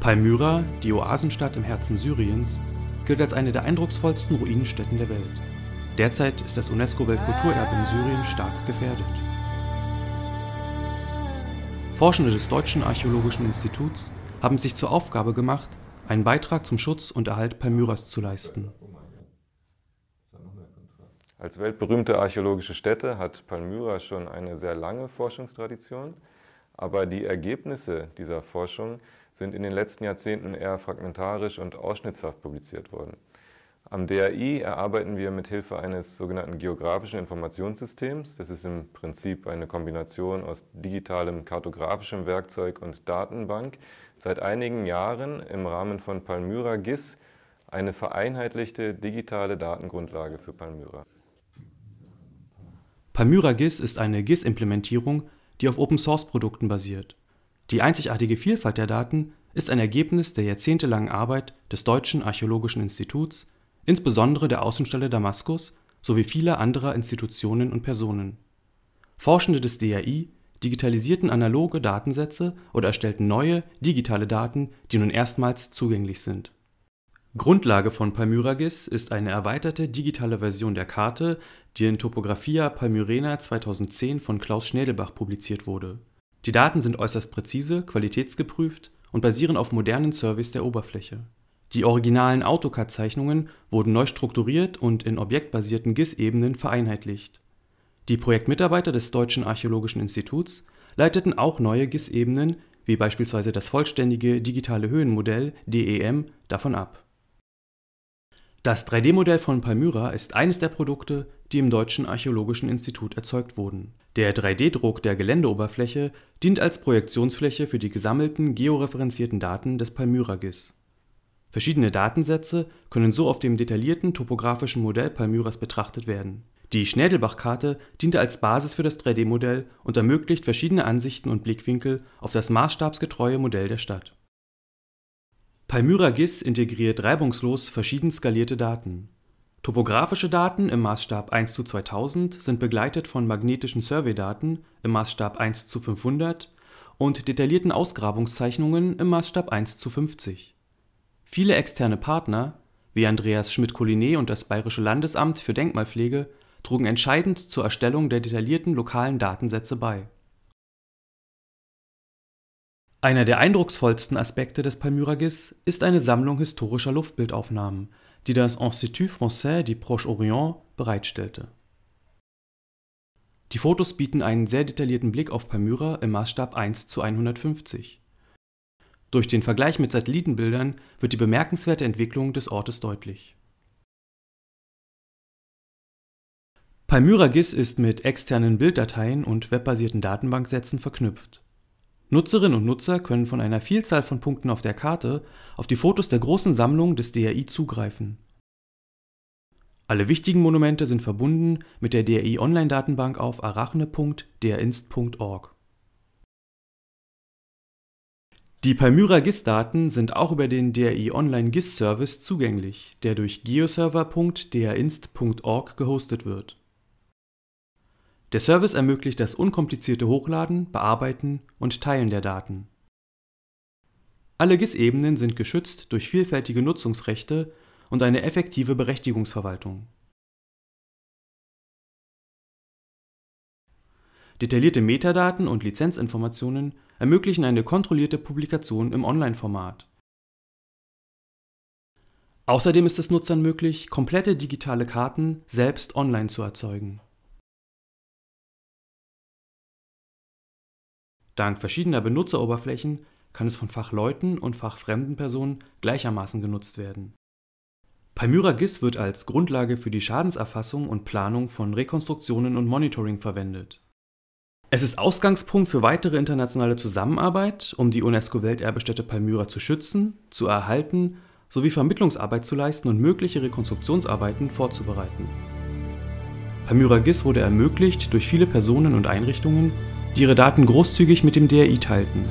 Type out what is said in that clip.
Palmyra, die Oasenstadt im Herzen Syriens, gilt als eine der eindrucksvollsten Ruinenstätten der Welt. Derzeit ist das UNESCO-Weltkulturerbe in Syrien stark gefährdet. Forschende des Deutschen Archäologischen Instituts haben sich zur Aufgabe gemacht, einen Beitrag zum Schutz und Erhalt Palmyras zu leisten. Als weltberühmte archäologische Stätte hat Palmyra schon eine sehr lange Forschungstradition, aber die Ergebnisse dieser Forschung sind in den letzten Jahrzehnten eher fragmentarisch und ausschnittshaft publiziert worden. Am DRI erarbeiten wir mit Hilfe eines sogenannten geografischen Informationssystems, das ist im Prinzip eine Kombination aus digitalem kartografischem Werkzeug und Datenbank, seit einigen Jahren im Rahmen von Palmyra GIS eine vereinheitlichte digitale Datengrundlage für Palmyra. Palmyra GIS ist eine GIS-Implementierung, die auf Open-Source-Produkten basiert. Die einzigartige Vielfalt der Daten ist ein Ergebnis der jahrzehntelangen Arbeit des Deutschen Archäologischen Instituts insbesondere der Außenstelle Damaskus sowie vieler anderer Institutionen und Personen. Forschende des DRI digitalisierten analoge Datensätze oder erstellten neue, digitale Daten, die nun erstmals zugänglich sind. Grundlage von Palmyragis ist eine erweiterte digitale Version der Karte, die in Topographia Palmyrena 2010 von Klaus Schnädelbach publiziert wurde. Die Daten sind äußerst präzise, qualitätsgeprüft und basieren auf modernen Surveys der Oberfläche die originalen AutoCAD-Zeichnungen wurden neu strukturiert und in objektbasierten GIS-Ebenen vereinheitlicht. Die Projektmitarbeiter des Deutschen Archäologischen Instituts leiteten auch neue GIS-Ebenen, wie beispielsweise das vollständige digitale Höhenmodell DEM, davon ab. Das 3D-Modell von Palmyra ist eines der Produkte, die im Deutschen Archäologischen Institut erzeugt wurden. Der 3D-Druck der Geländeoberfläche dient als Projektionsfläche für die gesammelten georeferenzierten Daten des Palmyra-GIS Verschiedene Datensätze können so auf dem detaillierten topografischen Modell Palmyras betrachtet werden. Die Schnädelbach-Karte diente als Basis für das 3D-Modell und ermöglicht verschiedene Ansichten und Blickwinkel auf das maßstabsgetreue Modell der Stadt. Palmyra GIS integriert reibungslos verschieden skalierte Daten. Topografische Daten im Maßstab 1 zu 2000 sind begleitet von magnetischen Surveydaten im Maßstab 1 zu 500 und detaillierten Ausgrabungszeichnungen im Maßstab 1 zu 50 Viele externe Partner, wie Andreas Schmidt-Collinet und das Bayerische Landesamt für Denkmalpflege, trugen entscheidend zur Erstellung der detaillierten lokalen Datensätze bei. Einer der eindrucksvollsten Aspekte des Palmyra-GIS ist eine Sammlung historischer Luftbildaufnahmen, die das Institut Français du Proche-Orient bereitstellte. Die Fotos bieten einen sehr detaillierten Blick auf Palmyra im Maßstab 1 zu 150 durch den Vergleich mit Satellitenbildern wird die bemerkenswerte Entwicklung des Ortes deutlich. Palmyra GIS ist mit externen Bilddateien und webbasierten Datenbanksätzen verknüpft. Nutzerinnen und Nutzer können von einer Vielzahl von Punkten auf der Karte auf die Fotos der großen Sammlung des DRI zugreifen. Alle wichtigen Monumente sind verbunden mit der DRI-Online-Datenbank auf arachne.drinst.org die Palmyra GIS-Daten sind auch über den DRI Online GIS Service zugänglich, der durch geoserver.drinst.org gehostet wird. Der Service ermöglicht das unkomplizierte Hochladen, Bearbeiten und Teilen der Daten. Alle GIS-Ebenen sind geschützt durch vielfältige Nutzungsrechte und eine effektive Berechtigungsverwaltung. Detaillierte Metadaten und Lizenzinformationen ermöglichen eine kontrollierte Publikation im Online-Format. Außerdem ist es Nutzern möglich, komplette digitale Karten selbst online zu erzeugen. Dank verschiedener Benutzeroberflächen kann es von Fachleuten und fachfremden Personen gleichermaßen genutzt werden. Palmyra GIS wird als Grundlage für die Schadenserfassung und Planung von Rekonstruktionen und Monitoring verwendet es ist Ausgangspunkt für weitere internationale Zusammenarbeit, um die UNESCO-Welterbestätte Palmyra zu schützen, zu erhalten sowie Vermittlungsarbeit zu leisten und mögliche Rekonstruktionsarbeiten vorzubereiten. Palmyra GIS wurde ermöglicht durch viele Personen und Einrichtungen, die ihre Daten großzügig mit dem DRI teilten.